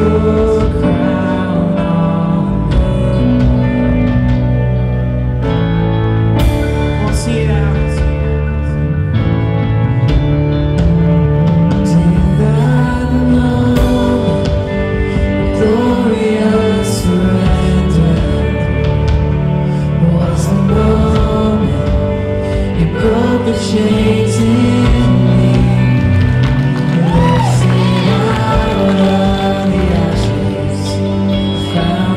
Your found